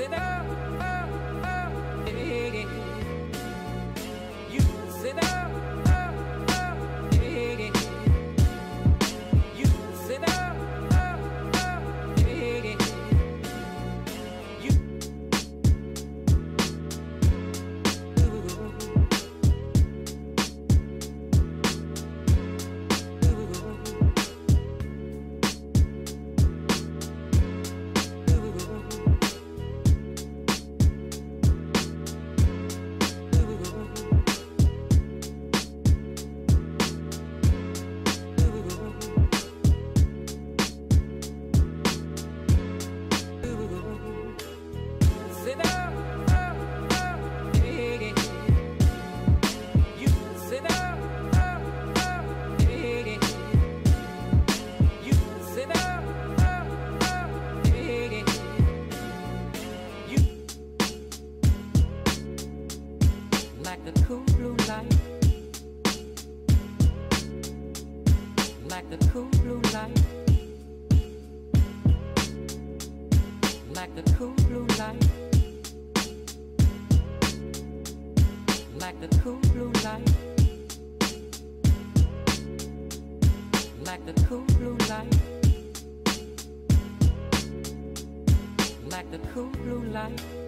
You like the cool blue light. like the cool blue light, like the cool blue light, like the cool blue light, like the cool blue light.